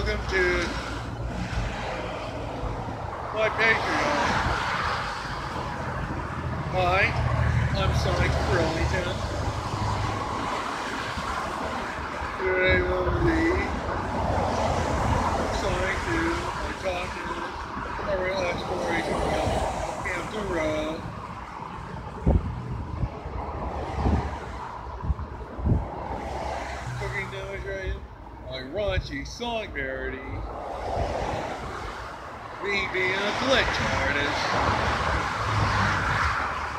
welcome to my Patreon. Hi, I'm Sonic Thrillington. Today will be Sonic 2. I talked to a real exploration of Hampton Road. Cooking demonstration, a song parody, me being a glitch artist.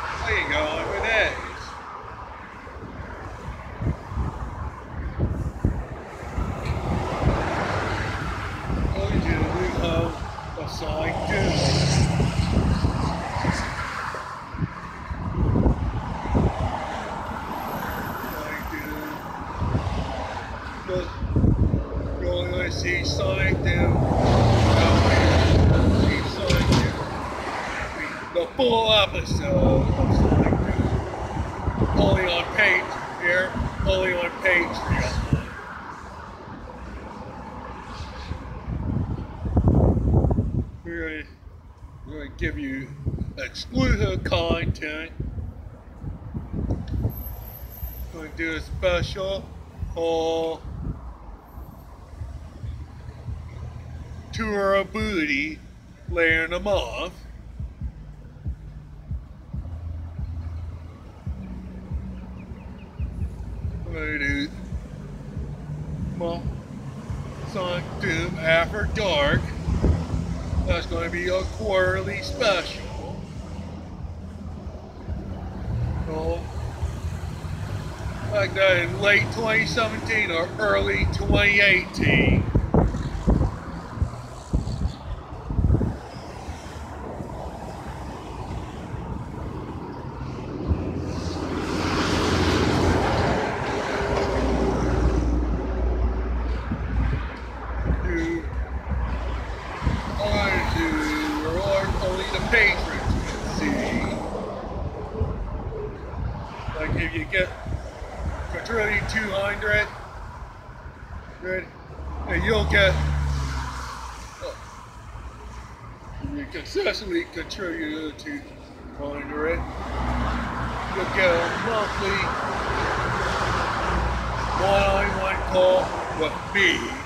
How you going with that? Going to the home of Sonic Doom. Sonic Doom. But you're only going to see Sonic Doom. See Sonic Doom. The full episode of Sonic Doom. Only on page here. Only on going to, we're going to give you exclusive content. Going to do a special haul tour of booty, laying them off. I'm gonna well, Sonic Doom After Dark. That's going to be a quarterly special. So, like that in late 2017 or early 2018. Do I do reward only the patrons can see. Like if you get contributing 200, good, and you'll get. oh, if you consistently contribute to 200, you'll get a monthly one-on-one call with me.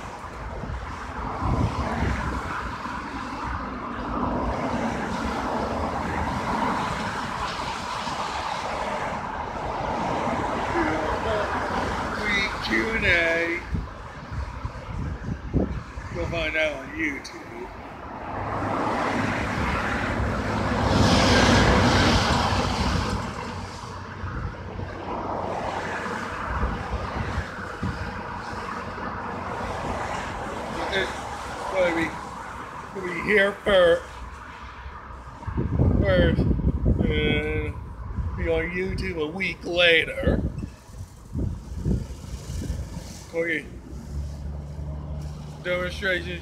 Week Q&A. Find out on YouTube. Gonna be, here first. First, and be on YouTube a week later. Okay. Demonstration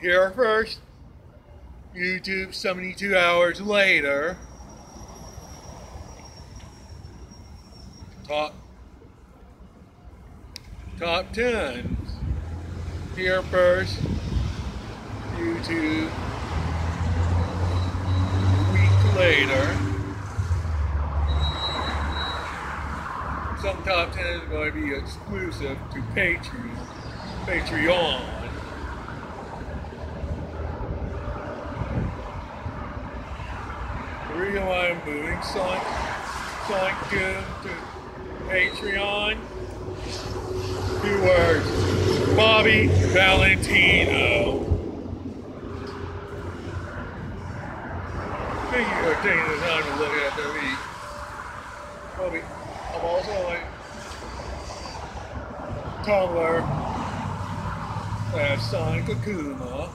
here first. YouTube 72 hours later. Top top 10 here first. YouTube week later. Some top 10 is going to be exclusive to Patreon. Patreon. I'm moving Sonic, Sonic Doom to Patreon. Two words. Bobby Valentino. Thank you for taking the time to look at week. Bobby, I'm also like Tumblr at Sonic Akuma.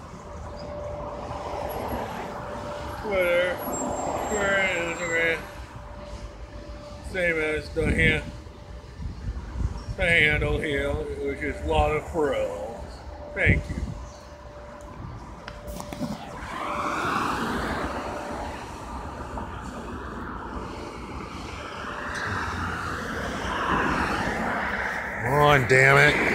Twitter, Twitter Instagram. Same as the hand the handle here, which is a lot of frills. Thank you. Come on, damn it.